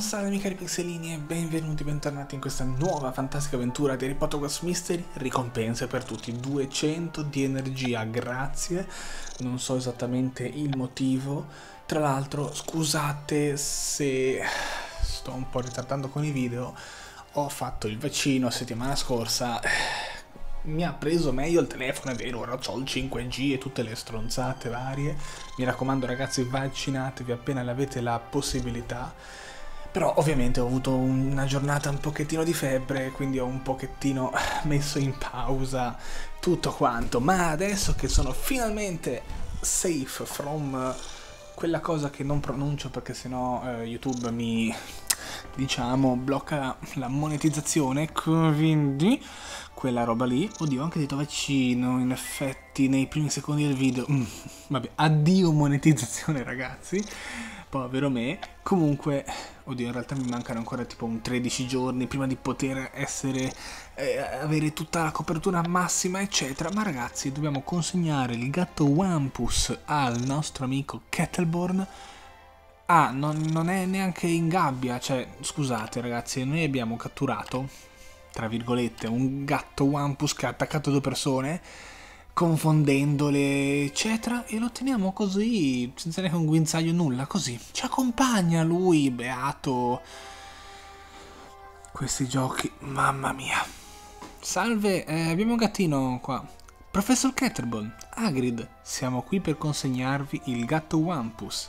salve miei cari pixelini e benvenuti, bentornati in questa nuova fantastica avventura di Harry Potter Ghost Mystery Ricompense per tutti, 200 di energia, grazie. Non so esattamente il motivo. Tra l'altro, scusate se sto un po' ritardando con i video. Ho fatto il vaccino settimana scorsa. Mi ha preso meglio il telefono, è vero, ora ho il 5G e tutte le stronzate varie. Mi raccomando ragazzi, vaccinatevi appena avete la possibilità. Però ovviamente ho avuto una giornata un pochettino di febbre, quindi ho un pochettino messo in pausa tutto quanto. Ma adesso che sono finalmente safe from quella cosa che non pronuncio perché sennò eh, YouTube mi diciamo blocca la monetizzazione, quindi quella roba lì. Oddio, ho anche detto vaccino, in effetti, nei primi secondi del video. Mm, vabbè, addio monetizzazione ragazzi povero me. Comunque, oddio, in realtà mi mancano ancora tipo un 13 giorni prima di poter essere, eh, avere tutta la copertura massima, eccetera. Ma ragazzi, dobbiamo consegnare il gatto Wampus al nostro amico Kettleborn. Ah, non, non è neanche in gabbia, cioè, scusate ragazzi, noi abbiamo catturato, tra virgolette, un gatto Wampus che ha attaccato due persone confondendole, eccetera, e lo teniamo così, senza neanche un guinzaglio, nulla, così. Ci accompagna lui, beato. Questi giochi, mamma mia. Salve, eh, abbiamo un gattino qua. Professor Ketterbone, Hagrid, siamo qui per consegnarvi il gatto Wampus.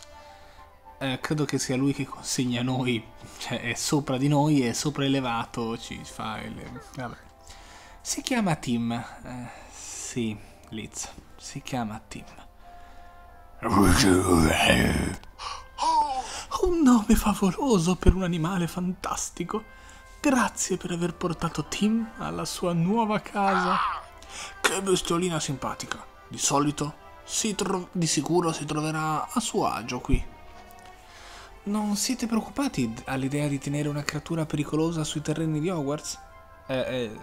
Eh, credo che sia lui che consegna noi, cioè è sopra di noi, è sopraelevato, ci fa il... vabbè. Si chiama Tim, eh, sì, Liz. Si chiama Tim. Un nome favoloso per un animale fantastico. Grazie per aver portato Tim alla sua nuova casa. Che bestiolina simpatica. Di solito, si di sicuro si troverà a suo agio qui. Non siete preoccupati all'idea di tenere una creatura pericolosa sui terreni di Hogwarts? Eh, eh,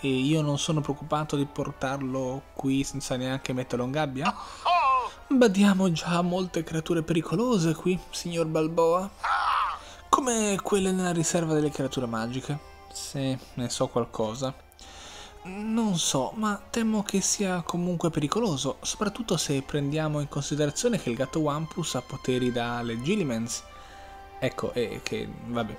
e io non sono preoccupato di portarlo qui senza neanche metterlo in gabbia? Badiamo già a molte creature pericolose qui, signor Balboa. Come quelle nella riserva delle creature magiche. Se ne so qualcosa. Non so, ma temo che sia comunque pericoloso, soprattutto se prendiamo in considerazione che il gatto Wampus ha poteri da Legilimens. Ecco, e che, vabbè,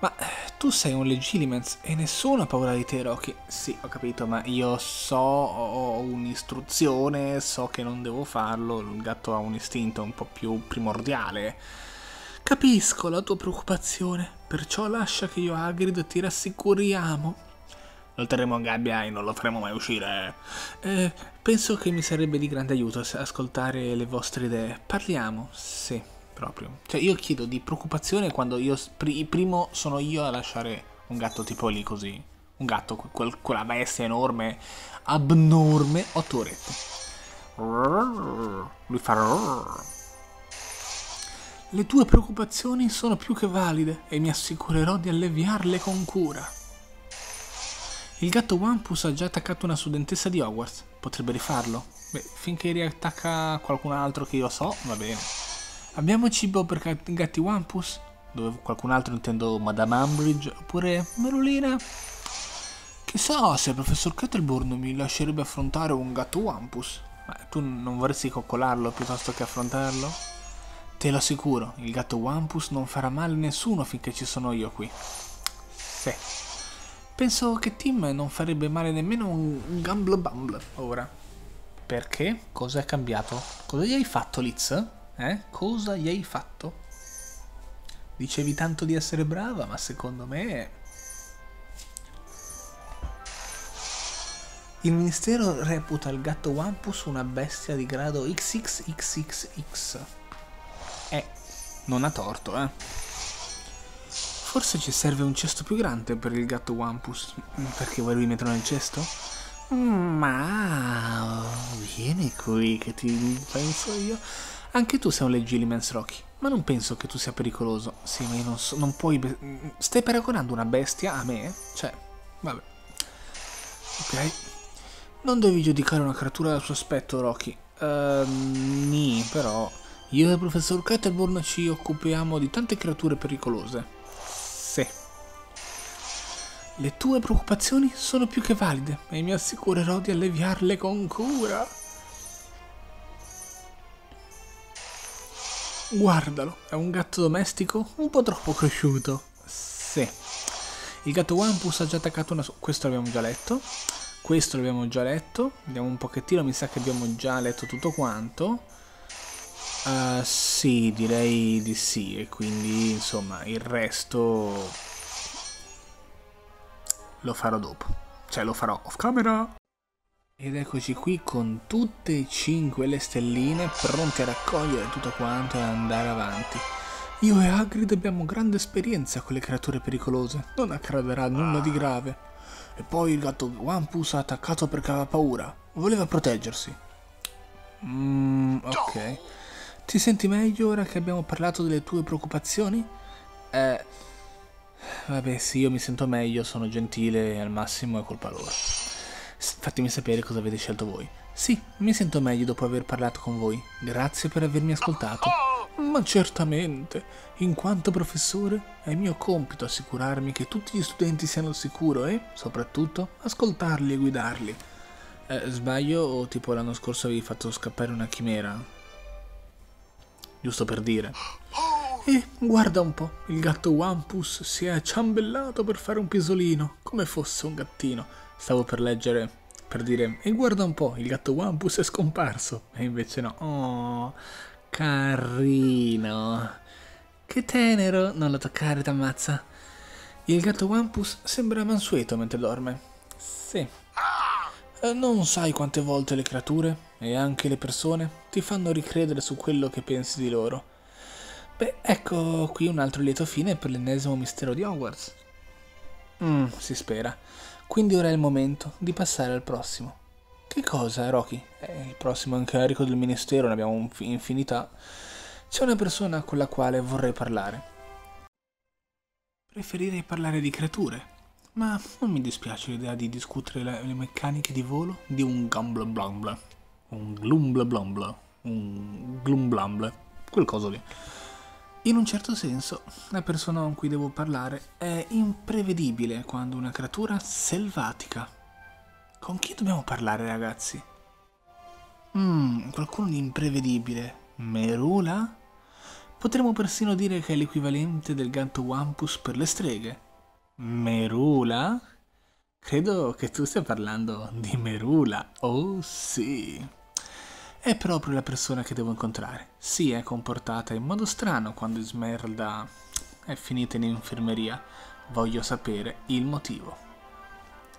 ma tu sei un Legilimens e nessuno ha paura di te, Rocky. Sì, ho capito, ma io so, ho un'istruzione, so che non devo farlo. Il gatto ha un istinto un po' più primordiale. Capisco la tua preoccupazione, perciò lascia che io Hagrid ti rassicuriamo. Lo terremo in gabbia e non lo faremo mai uscire. Eh, penso che mi sarebbe di grande aiuto ascoltare le vostre idee. Parliamo, sì proprio. Cioè io chiedo di preoccupazione quando io pr primo sono io a lasciare un gatto tipo lì così. Un gatto, quel, quella bestia enorme, abnorme, otto orette. Lui fa... Le tue preoccupazioni sono più che valide e mi assicurerò di alleviarle con cura. Il gatto Wampus ha già attaccato una studentessa di Hogwarts. Potrebbe rifarlo. Beh, finché riattacca qualcun altro che io so, va bene. Abbiamo cibo per gatti Wampus? Dove qualcun altro intendo Madame Umbridge? Oppure Merolina? Chissà se il professor Kettleborn mi lascerebbe affrontare un gatto Wampus. Ma tu non vorresti coccolarlo piuttosto che affrontarlo? Te lo assicuro, il gatto Wampus non farà male a nessuno finché ci sono io qui. Sì. Penso che Tim non farebbe male nemmeno un Gumble Bumble ora. Perché? Cosa è cambiato? Cosa gli hai fatto, Liz? Eh? Cosa gli hai fatto? Dicevi tanto di essere brava, ma secondo me... Il ministero reputa il gatto Wampus una bestia di grado XXXXX. Eh, non ha torto, eh. Forse ci serve un cesto più grande per il gatto Wampus. Perché vuoi rimetterlo nel cesto? Ma... Vieni qui che ti penso io. Anche tu sei un Legilimens Rocky, ma non penso che tu sia pericoloso. Sì, ma io non, so, non puoi... Stai paragonando una bestia a me? Cioè, vabbè. Ok. Non devi giudicare una creatura dal suo aspetto, Rocky. Uh, nì, però... Io e il professor Ketterborn ci occupiamo di tante creature pericolose. Le tue preoccupazioni sono più che valide e mi assicurerò di alleviarle con cura. Guardalo, è un gatto domestico un po' troppo cresciuto. Sì. Il gatto Wampus ha già attaccato una... Questo l'abbiamo già letto. Questo l'abbiamo già letto. Vediamo un pochettino, mi sa che abbiamo già letto tutto quanto. Uh, sì, direi di sì. E quindi, insomma, il resto lo farò dopo. Cioè, lo farò off camera. Ed eccoci qui con tutte e cinque le stelline pronte a raccogliere tutto quanto e andare avanti. Io e Hagrid abbiamo grande esperienza con le creature pericolose, non accadrà nulla di grave. E poi il gatto Wampus ha attaccato perché aveva paura, voleva proteggersi. Mmm, ok. Ti senti meglio ora che abbiamo parlato delle tue preoccupazioni? Eh... Vabbè sì, io mi sento meglio, sono gentile e al massimo è colpa loro. Fatemi sapere cosa avete scelto voi. Sì, mi sento meglio dopo aver parlato con voi. Grazie per avermi ascoltato. Ma certamente, in quanto professore, è mio compito assicurarmi che tutti gli studenti siano al sicuro e, soprattutto, ascoltarli e guidarli. Eh, sbaglio o tipo l'anno scorso avevi fatto scappare una chimera? Giusto per dire. E guarda un po', il gatto Wampus si è ciambellato per fare un pisolino, come fosse un gattino. Stavo per leggere, per dire, e guarda un po', il gatto Wampus è scomparso. E invece no. Oh, carino. Che tenero, non lo toccare, t'ammazza. Il gatto Wampus sembra mansueto mentre dorme. Sì. Eh, non sai quante volte le creature, e anche le persone, ti fanno ricredere su quello che pensi di loro. Beh, ecco qui un altro lieto fine per l'ennesimo mistero di Hogwarts. Mmm, si spera. Quindi ora è il momento di passare al prossimo. Che cosa, Rocky? È il prossimo incarico del ministero, ne abbiamo infinità. C'è una persona con la quale vorrei parlare. Preferirei parlare di creature, ma non mi dispiace l'idea di discutere le, le meccaniche di volo di un Gumbleblumble. Un Glumbleblumbla. Un Glumblumble. Quel coso lì. In un certo senso, la persona con cui devo parlare è imprevedibile quando una creatura selvatica. Con chi dobbiamo parlare, ragazzi? Mmm, qualcuno di imprevedibile. Merula? Potremmo persino dire che è l'equivalente del gatto Wampus per le streghe. Merula? Credo che tu stia parlando di Merula. Oh sì. È proprio la persona che devo incontrare. Si è comportata in modo strano quando Ismeralda è finita in infermeria. Voglio sapere il motivo.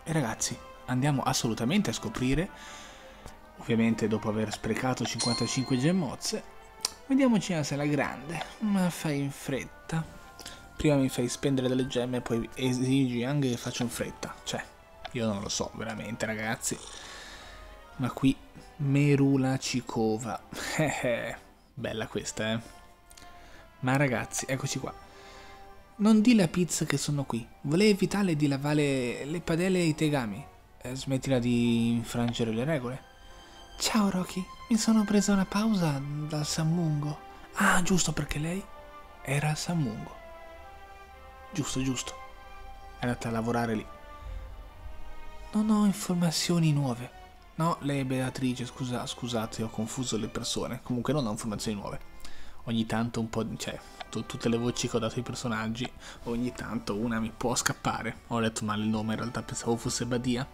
E ragazzi, andiamo assolutamente a scoprire, ovviamente dopo aver sprecato 55 gemmozze, vediamoci se la grande, ma fai in fretta. Prima mi fai spendere delle gemme e poi esigi anche che faccio in fretta. Cioè, io non lo so veramente ragazzi. Ma qui Merula Cicova. Eh, eh, bella questa, eh. Ma ragazzi, eccoci qua. Non di la pizza che sono qui. Volevi evitare di lavare le padelle e i tegami. Eh, smettila di infrangere le regole. Ciao Rocky, mi sono presa una pausa dal Sammungo. Ah, giusto perché lei era Sammungo. Giusto, giusto. È andata a lavorare lì. Non ho informazioni nuove. No, lei è Beatrice, scusa, scusate, ho confuso le persone. Comunque non ho informazioni nuove. Ogni tanto un po', cioè, tutte le voci che ho dato ai personaggi, ogni tanto una mi può scappare. Ho letto male il nome, in realtà pensavo fosse Badia.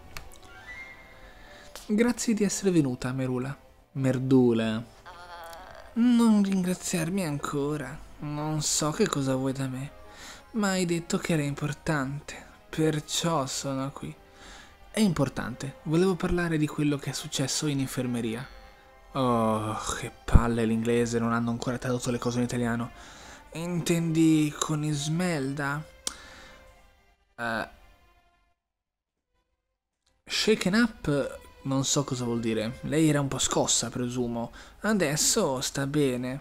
Grazie di essere venuta, Merula. Merdula. Non ringraziarmi ancora. Non so che cosa vuoi da me, ma hai detto che era importante, perciò sono qui. È importante, volevo parlare di quello che è successo in infermeria. Oh, che palle l'inglese, non hanno ancora tradotto le cose in italiano. Intendi con Ismelda? Uh, shaken up non so cosa vuol dire. Lei era un po' scossa, presumo. Adesso sta bene.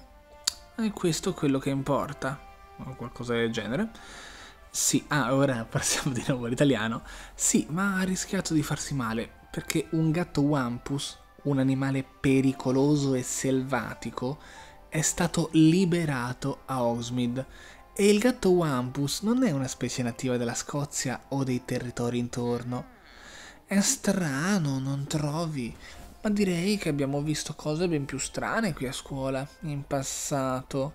E questo è quello che importa. O qualcosa del genere. Sì, ah, ora passiamo di nuovo all'italiano. Sì, ma ha rischiato di farsi male, perché un gatto Wampus, un animale pericoloso e selvatico, è stato liberato a Hogsmeade E il gatto Wampus non è una specie nativa della Scozia o dei territori intorno. È strano, non trovi? Ma direi che abbiamo visto cose ben più strane qui a scuola, in passato.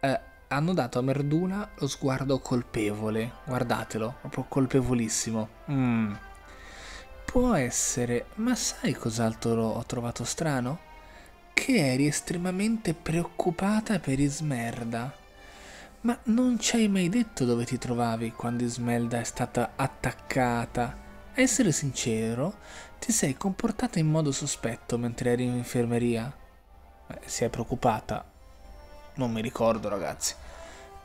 Eh, hanno dato a Merdula lo sguardo colpevole. Guardatelo, proprio colpevolissimo. Mm. Può essere, ma sai cos'altro ho trovato strano? Che eri estremamente preoccupata per Ismerda. Ma non ci hai mai detto dove ti trovavi quando Ismelda è stata attaccata? A essere sincero, ti sei comportata in modo sospetto mentre eri in infermeria? Eh, si è preoccupata. Non mi ricordo, ragazzi.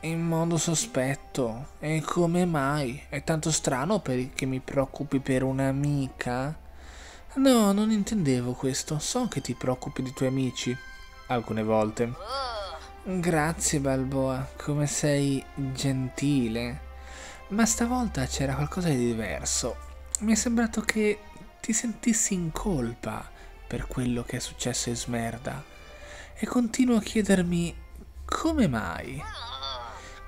In modo sospetto? E come mai? È tanto strano che mi preoccupi per un'amica? No, non intendevo questo. So che ti preoccupi dei tuoi amici. Alcune volte. Grazie, Balboa. Come sei gentile. Ma stavolta c'era qualcosa di diverso. Mi è sembrato che ti sentissi in colpa per quello che è successo a Smerda. E continuo a chiedermi come mai.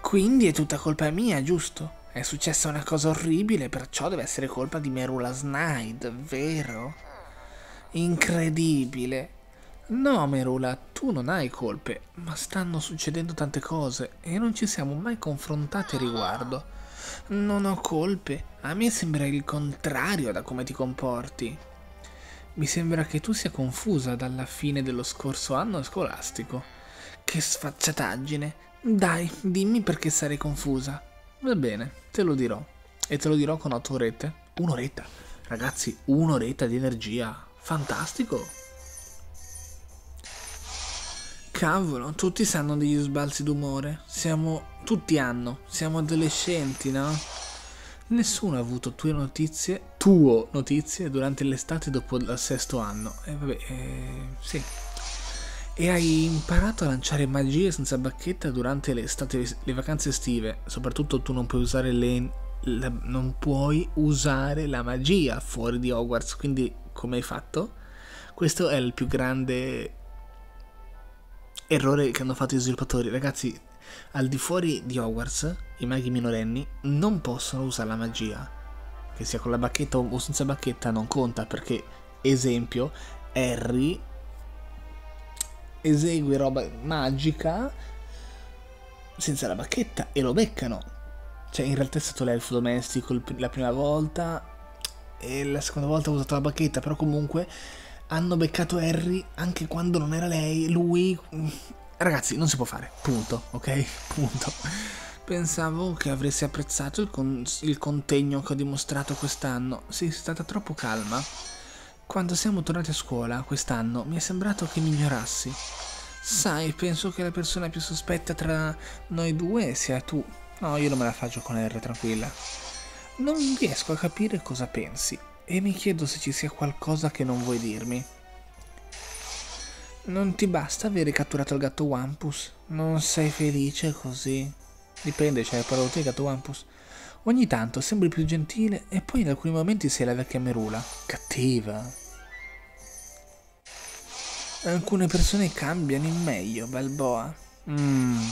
Quindi è tutta colpa mia, giusto? È successa una cosa orribile, perciò deve essere colpa di Merula Snide, vero? Incredibile. No, Merula, tu non hai colpe, ma stanno succedendo tante cose e non ci siamo mai confrontati a riguardo. Non ho colpe, a me sembra il contrario da come ti comporti. Mi sembra che tu sia confusa dalla fine dello scorso anno scolastico. Che sfacciataggine! Dai, dimmi perché sarei confusa. Va bene, te lo dirò. E te lo dirò con otto orette. Un'oretta. Ragazzi, un'oretta di energia. Fantastico. Cavolo, tutti sanno degli sbalzi d'umore. Siamo... Tutti hanno. Siamo adolescenti, no? Nessuno ha avuto tue notizie, tuo notizie durante l'estate dopo il sesto anno. E eh, vabbè, eh, sì. E hai imparato a lanciare magie senza bacchetta durante le, state, le vacanze estive. Soprattutto tu non puoi usare le, la, non puoi usare la magia fuori di Hogwarts. Quindi, come hai fatto? Questo è il più grande errore che hanno fatto gli sviluppatori. Ragazzi, al di fuori di Hogwarts, i maghi minorenni non possono usare la magia. Che sia con la bacchetta o senza bacchetta non conta perché, esempio, Harry esegue roba magica senza la bacchetta e lo beccano. Cioè, in realtà è stato l'elfo domestico la prima volta e la seconda volta ha usato la bacchetta, però comunque hanno beccato Harry anche quando non era lei, lui... Ragazzi, non si può fare, punto, ok? Punto. Pensavo che avresti apprezzato il, con il contegno che ho dimostrato quest'anno. Sei stata troppo calma. Quando siamo tornati a scuola quest'anno mi è sembrato che mi ignorassi. Sai, penso che la persona più sospetta tra noi due sia tu. No, io non me la faccio con R, tranquilla. Non riesco a capire cosa pensi e mi chiedo se ci sia qualcosa che non vuoi dirmi. Non ti basta avere catturato il gatto Wampus? Non sei felice così? Dipende, cioè, parlato te, gatto Wampus. Ogni tanto sembri più gentile e poi in alcuni momenti sei la vecchia Merula. Cattiva. Alcune persone cambiano in meglio, Balboa. Mmm.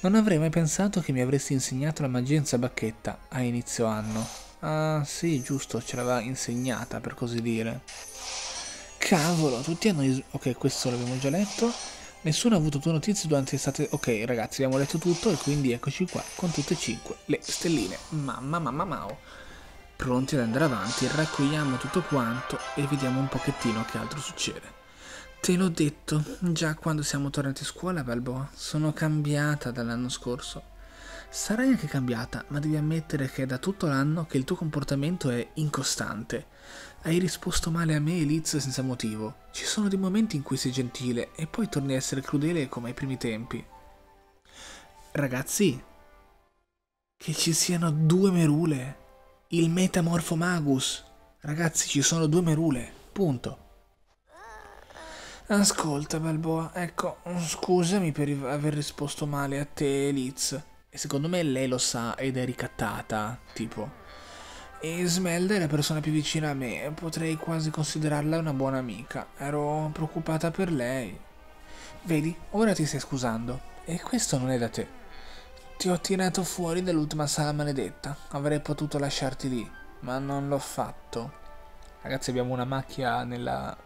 Non avrei mai pensato che mi avresti insegnato la magia in bacchetta a inizio anno. Ah, sì, giusto, ce l'aveva insegnata, per così dire. Cavolo, tutti hanno... Ok, questo l'abbiamo già letto. Nessuno ha avuto tue notizie durante l'estate. Ok, ragazzi, abbiamo letto tutto e quindi eccoci qua con tutte e cinque le stelline. Mamma, mamma, mao. Pronti ad andare avanti, raccogliamo tutto quanto e vediamo un pochettino che altro succede. Te l'ho detto, già quando siamo tornati a scuola, Balboa, sono cambiata dall'anno scorso. Sarai anche cambiata, ma devi ammettere che è da tutto l'anno che il tuo comportamento è incostante. Hai risposto male a me e Liz senza motivo. Ci sono dei momenti in cui sei gentile e poi torni a essere crudele come ai primi tempi. Ragazzi, che ci siano due merule. Il Metamorfo Magus. Ragazzi, ci sono due merule. Punto. Ascolta, Balboa, ecco, scusami per aver risposto male a te, Liz. E secondo me lei lo sa ed è ricattata, tipo. E Smelda è la persona più vicina a me, potrei quasi considerarla una buona amica. Ero preoccupata per lei. Vedi, ora ti stai scusando. E questo non è da te. Ti ho tirato fuori dall'ultima sala maledetta. Avrei potuto lasciarti lì, ma non l'ho fatto. Ragazzi, abbiamo una macchia nella,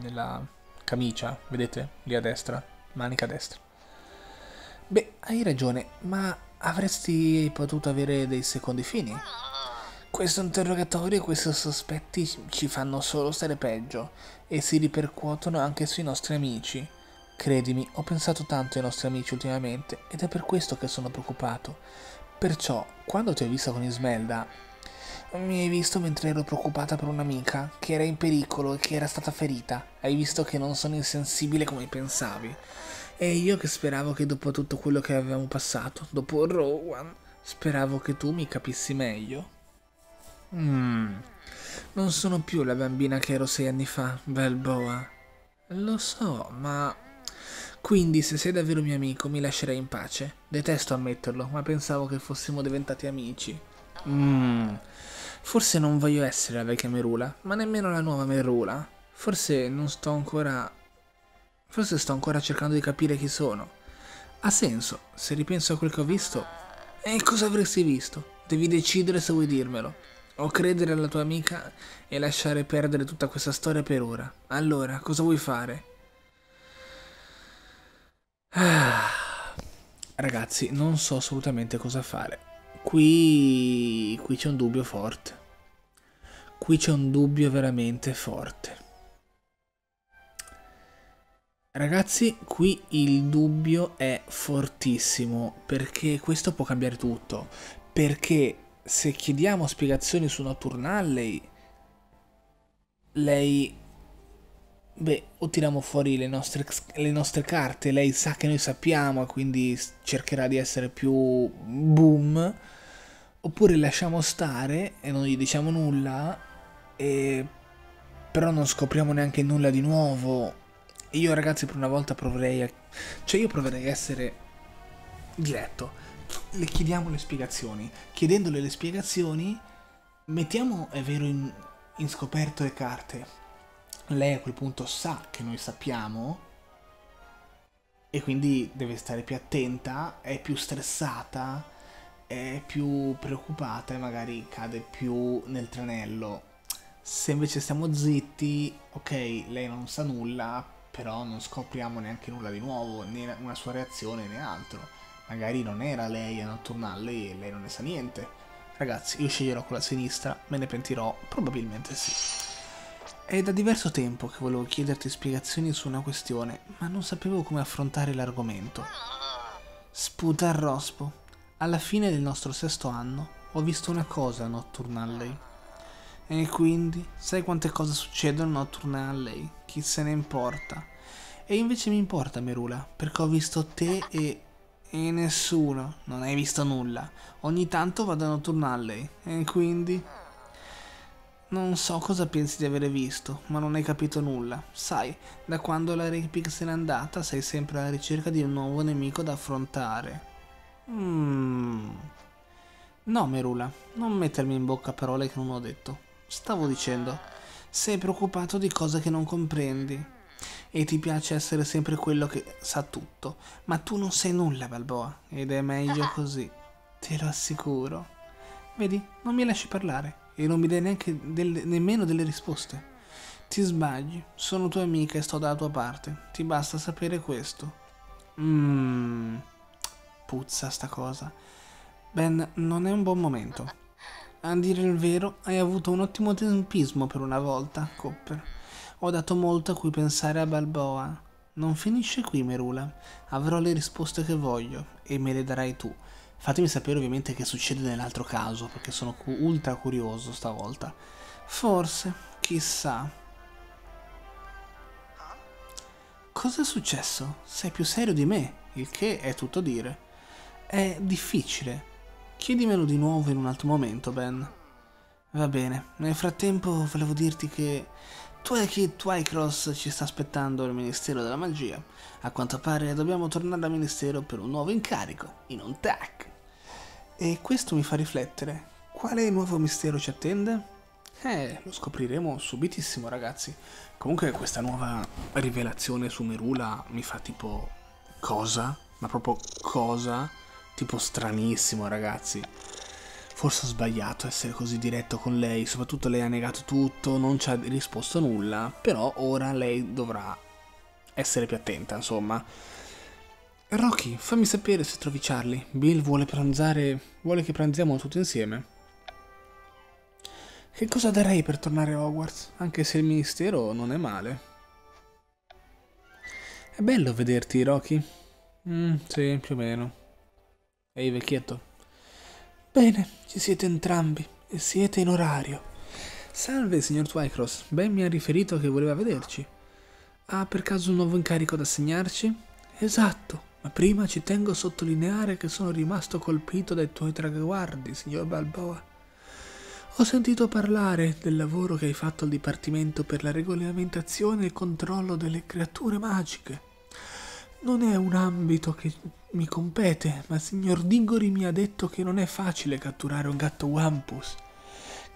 nella camicia, vedete? Lì a destra, manica a destra. Beh, hai ragione, ma avresti potuto avere dei secondi fini. Questo interrogatorio e questi sospetti ci fanno solo stare peggio e si ripercuotono anche sui nostri amici. Credimi, ho pensato tanto ai nostri amici ultimamente ed è per questo che sono preoccupato. Perciò, quando ti ho visto con Ismelda, mi hai visto mentre ero preoccupata per un'amica che era in pericolo e che era stata ferita. Hai visto che non sono insensibile come pensavi. E io che speravo che dopo tutto quello che avevamo passato, dopo Rowan, speravo che tu mi capissi meglio. Mmm, non sono più la bambina che ero sei anni fa, Balboa. Lo so, ma... Quindi se sei davvero mio amico mi lascerai in pace. Detesto ammetterlo, ma pensavo che fossimo diventati amici. Mmm, forse non voglio essere la vecchia Merula, ma nemmeno la nuova Merula. Forse non sto ancora Forse sto ancora cercando di capire chi sono. Ha senso, se ripenso a quel che ho visto. E cosa avresti visto? Devi decidere se vuoi dirmelo. O credere alla tua amica e lasciare perdere tutta questa storia per ora. Allora, cosa vuoi fare? Ah. Ragazzi, non so assolutamente cosa fare. Qui... qui c'è un dubbio forte. Qui c'è un dubbio veramente forte. Ragazzi, qui il dubbio è fortissimo perché questo può cambiare tutto. Perché se chiediamo spiegazioni su Nocturnalley, lei... Beh, o tiriamo fuori le nostre, le nostre carte, lei sa che noi sappiamo quindi cercherà di essere più boom, oppure lasciamo stare e non gli diciamo nulla, e... però non scopriamo neanche nulla di nuovo io ragazzi per una volta proverei a... Cioè io proverei a essere diretto. Le chiediamo le spiegazioni. Chiedendole le spiegazioni, mettiamo, è vero, in, in scoperto le carte. Lei a quel punto sa che noi sappiamo e quindi deve stare più attenta, è più stressata, è più preoccupata e magari cade più nel tranello. Se invece stiamo zitti, ok, lei non sa nulla, però non scopriamo neanche nulla di nuovo, né una sua reazione né altro. Magari non era lei a Nocturnale e lei non ne sa niente. Ragazzi, io sceglierò quella sinistra, me ne pentirò? Probabilmente sì. È da diverso tempo che volevo chiederti spiegazioni su una questione, ma non sapevo come affrontare l'argomento. Sputa il rospo. Alla fine del nostro sesto anno ho visto una cosa a Nocturnalley. E quindi, sai quante cose succedono a Nocturnalley? Chi se ne importa? E invece mi importa Merula, perché ho visto te e... e nessuno. Non hai visto nulla. Ogni tanto vado a Nocturnalley. E quindi... Non so cosa pensi di avere visto, ma non hai capito nulla. Sai, da quando la Repic se n'è andata sei sempre alla ricerca di un nuovo nemico da affrontare. Mmm... No, Merula, non mettermi in bocca parole che non ho detto. Stavo dicendo, sei preoccupato di cose che non comprendi e ti piace essere sempre quello che sa tutto, ma tu non sai nulla, Balboa, ed è meglio così, te lo assicuro. Vedi, non mi lasci parlare e non mi dai neanche delle, nemmeno delle risposte. Ti sbagli, sono tua amica e sto dalla tua parte, ti basta sapere questo. Mmm, puzza sta cosa. Ben, non è un buon momento. A dire il vero, hai avuto un ottimo tempismo per una volta, Copper. Ho dato molto a cui pensare a Balboa. Non finisce qui, Merula. Avrò le risposte che voglio e me le darai tu. Fatemi sapere ovviamente che succede nell'altro caso, perché sono ultra curioso stavolta. Forse, chissà. Cosa è successo? Sei più serio di me, il che è tutto dire. È difficile, Chiedimelo di nuovo in un altro momento, Ben. Va bene, nel frattempo volevo dirti che Twilight Twycross ci sta aspettando al Ministero della Magia. A quanto pare dobbiamo tornare al Ministero per un nuovo incarico, in un TAC. E questo mi fa riflettere. Quale nuovo mistero ci attende? Eh, lo scopriremo subitissimo, ragazzi. Comunque questa nuova rivelazione su Merula mi fa tipo... Cosa? Ma proprio cosa? Tipo stranissimo, ragazzi. Forse ho sbagliato essere così diretto con lei, soprattutto lei ha negato tutto, non ci ha risposto nulla, però ora lei dovrà essere più attenta, insomma. Rocky, fammi sapere se trovi Charlie. Bill vuole pranzare, vuole che pranziamo tutti insieme. Che cosa darei per tornare a Hogwarts, anche se il ministero non è male. È bello vederti, Rocky. Mm, sì, più o meno. Ehi, vecchietto. Bene, ci siete entrambi e siete in orario. Salve, signor Twycross. Ben mi ha riferito che voleva vederci. Ha per caso un nuovo incarico da assegnarci? Esatto, ma prima ci tengo a sottolineare che sono rimasto colpito dai tuoi traguardi, signor Balboa. Ho sentito parlare del lavoro che hai fatto al Dipartimento per la regolamentazione e il controllo delle creature magiche. Non è un ambito che mi compete, ma signor Diggory mi ha detto che non è facile catturare un gatto Wampus.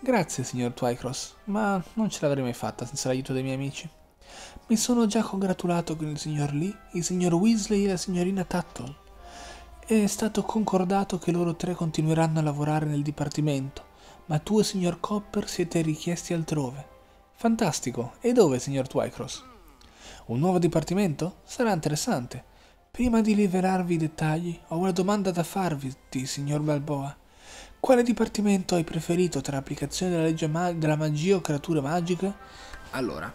Grazie, signor Twycross, ma non ce l'avrei mai fatta senza l'aiuto dei miei amici. Mi sono già congratulato con il signor Lee, il signor Weasley e la signorina Tuttle. È stato concordato che loro tre continueranno a lavorare nel dipartimento, ma tu e signor Copper siete richiesti altrove. Fantastico. E dove, signor Twycross? Un nuovo dipartimento? Sarà interessante. Prima di rivelarvi i dettagli, ho una domanda da farvi, signor Balboa. Quale dipartimento hai preferito tra applicazione della legge ma- della magia o creature magiche? Allora,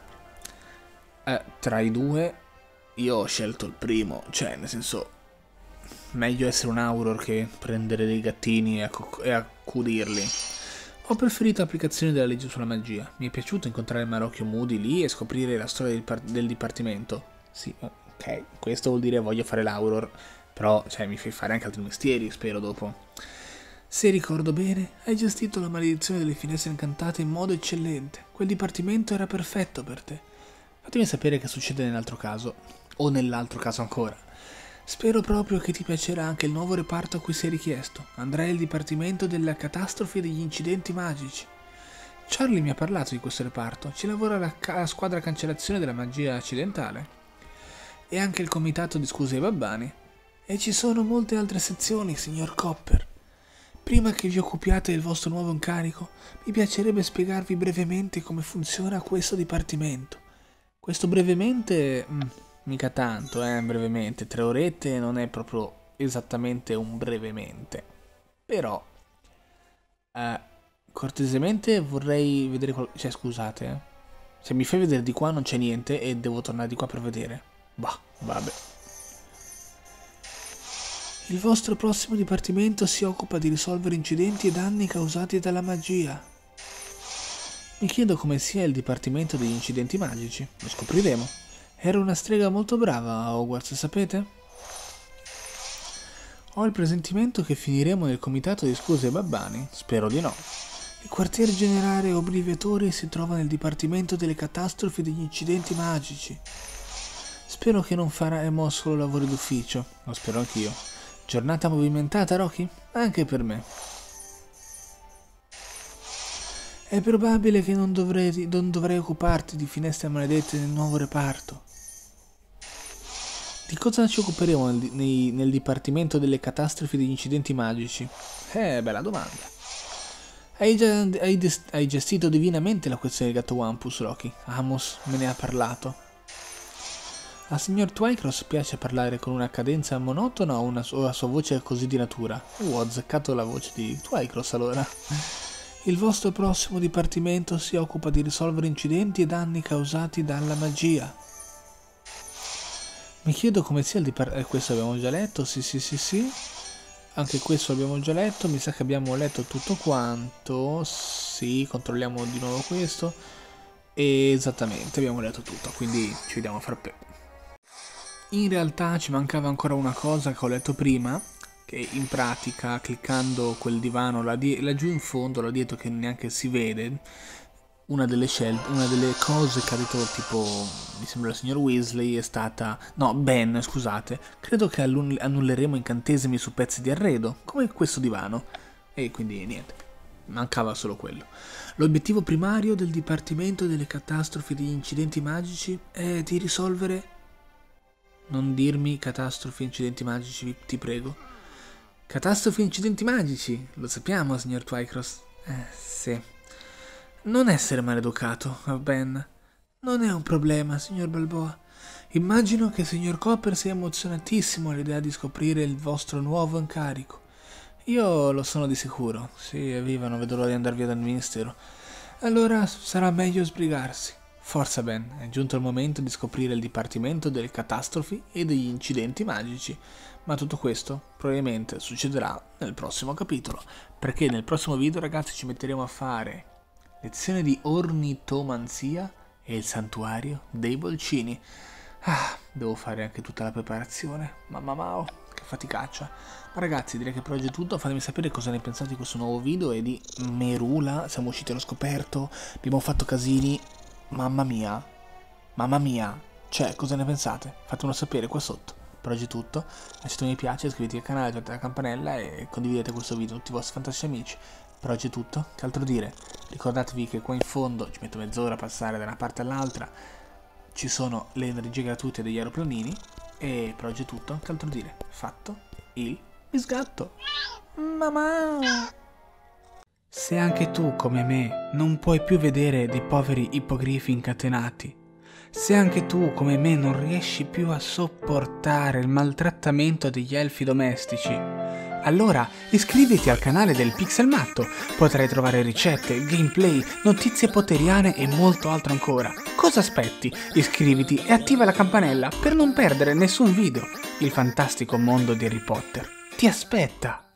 eh, tra i due, io ho scelto il primo, cioè, nel senso, meglio essere un Auror che prendere dei gattini e, e accudirli. Ho preferito l'applicazione della legge sulla magia. Mi è piaciuto incontrare Marocchio Moody lì e scoprire la storia del, del dipartimento. Sì, ok, questo vuol dire voglio fare l'Auror, però cioè, mi fai fare anche altri mestieri, spero dopo. Se ricordo bene, hai gestito la maledizione delle finestre incantate in modo eccellente. Quel dipartimento era perfetto per te. Fatemi sapere che succede nell'altro caso, o nell'altro caso ancora. Spero proprio che ti piacerà anche il nuovo reparto a cui sei richiesto. Andrai al Dipartimento della Catastrofe degli Incidenti Magici. Charlie mi ha parlato di questo reparto. Ci lavora la, la squadra cancellazione della magia accidentale. E anche il comitato di scuse ai babbani. E ci sono molte altre sezioni, signor Copper. Prima che vi occupiate del vostro nuovo incarico, mi piacerebbe spiegarvi brevemente come funziona questo dipartimento. Questo brevemente... Mm, mica tanto, eh, brevemente. Tre orette non è proprio esattamente un brevemente. Però, eh, cortesemente vorrei vedere... Cioè, scusate, eh. Se mi fai vedere di qua non c'è niente e devo tornare di qua per vedere. Bah, vabbè. Il vostro prossimo dipartimento si occupa di risolvere incidenti e danni causati dalla magia. Mi chiedo come sia il dipartimento degli incidenti magici. Lo scopriremo. Ero una strega molto brava a Hogwarts, sapete? Ho il presentimento che finiremo nel comitato di scuse ai babbani. Spero di no. Il quartier generale Obliviatori si trova nel dipartimento delle catastrofi degli incidenti magici. Spero che non faremo solo lavori d'ufficio. Lo spero anch'io. Giornata movimentata, Rocky? Anche per me. È probabile che non dovrei, non dovrei occuparti di finestre maledette nel nuovo reparto. Di cosa ci occuperemo nel, nei, nel dipartimento delle catastrofi e degli incidenti magici? Eh, bella domanda. Hai, già, hai, hai gestito divinamente la questione del gatto Wampus, Rocky. Amos me ne ha parlato. Al signor Twycross piace parlare con una cadenza monotona o, una, o la sua voce così di natura? Uh, ho azzeccato la voce di Twycross allora. Il vostro prossimo dipartimento si occupa di risolvere incidenti e danni causati dalla magia. Mi chiedo come sia il dipartimento... Eh, questo abbiamo già letto, sì sì sì sì. Anche questo abbiamo già letto, mi sa che abbiamo letto tutto quanto. Sì, controlliamo di nuovo questo. E esattamente, abbiamo letto tutto, quindi ci vediamo fra poco. In realtà ci mancava ancora una cosa che ho letto prima, che in pratica cliccando quel divano laggiù in fondo, là dietro che neanche si vede, una delle scelte, una delle cose che ha detto tipo, mi sembra il signor Weasley è stata, no Ben scusate, credo che annulleremo incantesimi su pezzi di arredo, come questo divano, e quindi niente, mancava solo quello. L'obiettivo primario del Dipartimento delle Catastrofi e degli Incidenti Magici è di risolvere non dirmi catastrofi, incidenti magici, ti prego. Catastrofi incidenti magici, lo sappiamo, signor Twycross. Eh, sì. Non essere maleducato, Ben. Non è un problema, signor Balboa. Immagino che il signor Copper sia emozionatissimo all'idea di scoprire il vostro nuovo incarico. Io lo sono di sicuro. Sì, evviva, non vedo l'ora di andare via dal ministero. Allora sarà meglio sbrigarsi. Forza Ben, è giunto il momento di scoprire il dipartimento delle catastrofi e degli incidenti magici. Ma tutto questo probabilmente succederà nel prossimo capitolo, perché nel prossimo video ragazzi ci metteremo a fare lezione di ornitomanzia e il santuario dei bolcini. Ah, devo fare anche tutta la preparazione. Mamma mao, che faticaccia. Ma ragazzi, direi che per oggi è tutto. Fatemi sapere cosa ne pensate di questo nuovo video e di Merula. Siamo usciti allo scoperto, abbiamo fatto casini. Mamma mia, mamma mia. Cioè, cosa ne pensate? Fatemelo sapere qua sotto. Per oggi è tutto. Lasciate un mi piace, iscrivetevi al canale, attivate la campanella e condividete questo video con tutti i vostri fantastici amici. Per oggi è tutto. Che altro dire? Ricordatevi che qua in fondo ci metto mezz'ora a passare da una parte all'altra ci sono le energie gratuite degli aeroplanini e per oggi è tutto, che altro dire? Fatto il bisgatto. Mamma! Se anche tu, come me, non puoi più vedere dei poveri ippogrifi incatenati, se anche tu, come me, non riesci più a sopportare il maltrattamento degli elfi domestici, allora iscriviti al canale del Pixel Matto, potrai trovare ricette, gameplay, notizie poteriane e molto altro ancora. Cosa aspetti? Iscriviti e attiva la campanella per non perdere nessun video. Il fantastico mondo di Harry Potter ti aspetta!